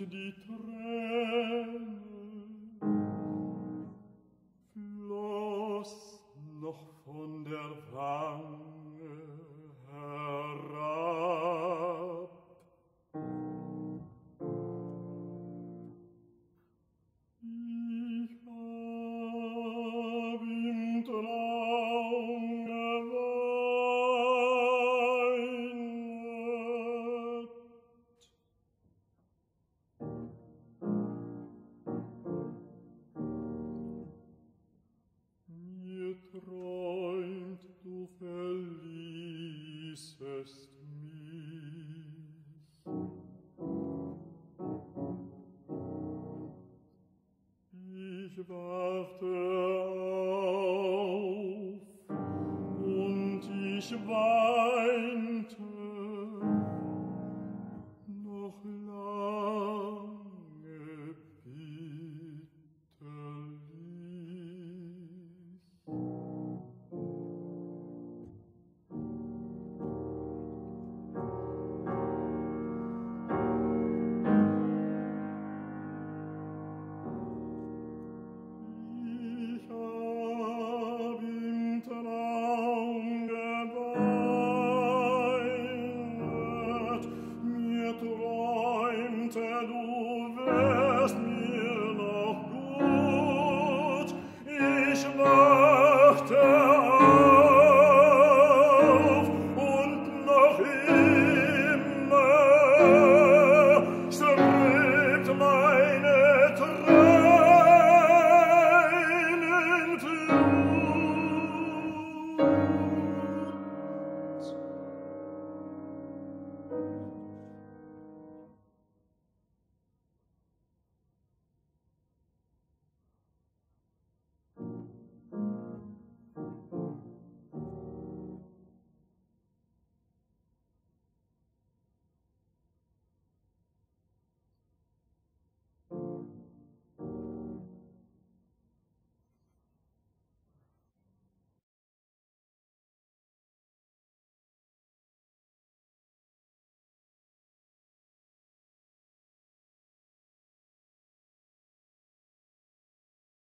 und die Träne floss noch von der Wange. verließest mich. Ich wachte auf und ich war Ich war